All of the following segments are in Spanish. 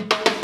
yo estaré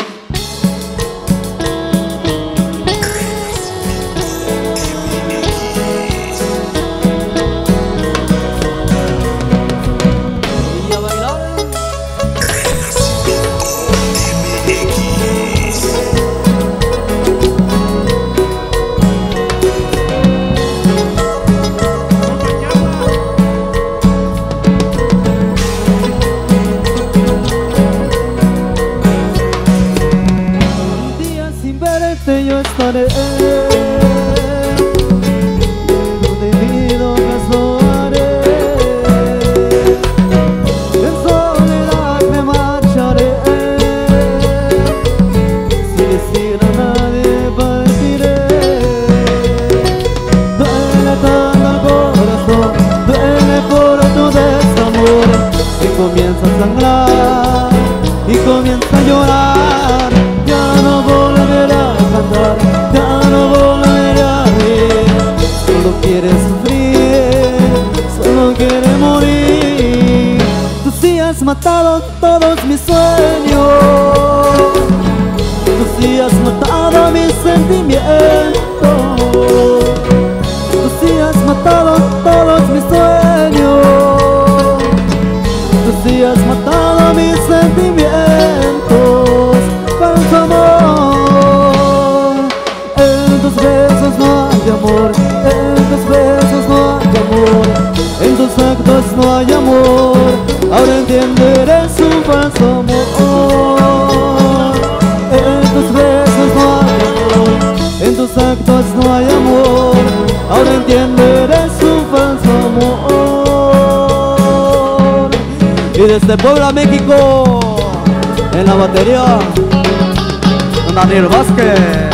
tu desamor. Y comienza a sangrar matado todos mis sueños. Tú sí has matado mis sentimientos. Tú sí has matado todos mis sueños. Tú sí has matado mis sentimientos Falso amor. En tus besos no hay amor En tus besos no hay amor En tus actos no hay amor. Ahora entiendo eres un falso amor. En tus besos no hay amor. En tus actos no hay amor. Ahora entiendo eres un falso amor. Y desde Puebla, México En la batería Daniel Vázquez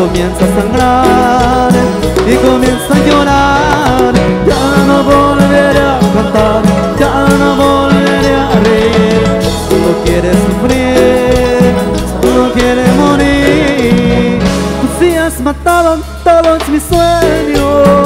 comienza a sangrar, y comienza a llorar. Ya no volveré a cantar, ya no volveré a reír. Solo quiere sufrir, solo quiere morir. Tú sí has matado todos mis sueños